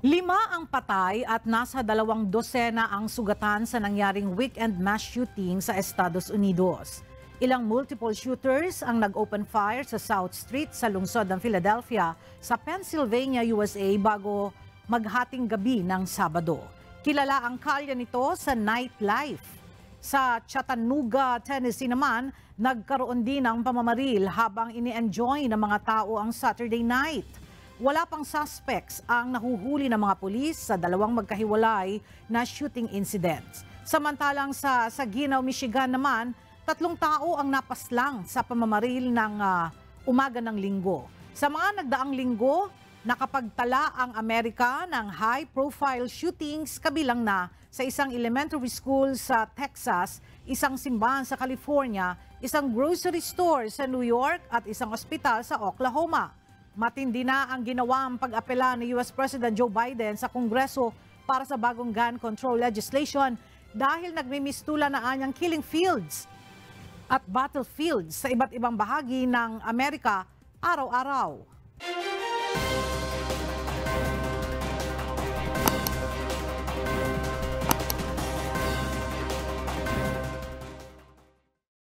Lima ang patay at nasa dalawang dosena ang sugatan sa nangyaring weekend mass shooting sa Estados Unidos. Ilang multiple shooters ang nag-open fire sa South Street sa lungsod ng Philadelphia sa Pennsylvania, USA bago maghating gabi ng Sabado. Kilala ang kalya nito sa nightlife. Sa Chattanooga, Tennessee naman, nagkaroon din ng pamamaril habang ini-enjoy ng mga tao ang Saturday night. Wala pang suspects ang nahuhuli ng mga pulis sa dalawang magkahiwalay na shooting incidents. Samantalang sa Saginaw, Michigan naman, tatlong tao ang napaslang sa pamamaril ng ah, umaga ng linggo. Sa mga nagdaang linggo, nakapagtala ang Amerika ng high-profile shootings kabilang na sa isang elementary school sa Texas, isang simbahan sa California, isang grocery store sa New York at isang ospital sa Oklahoma. Matindi na ang ginawang pag-apela ni US President Joe Biden sa Kongreso para sa bagong gun control legislation dahil nagmimistula na anyang killing fields at battlefields sa iba't ibang bahagi ng Amerika araw-araw.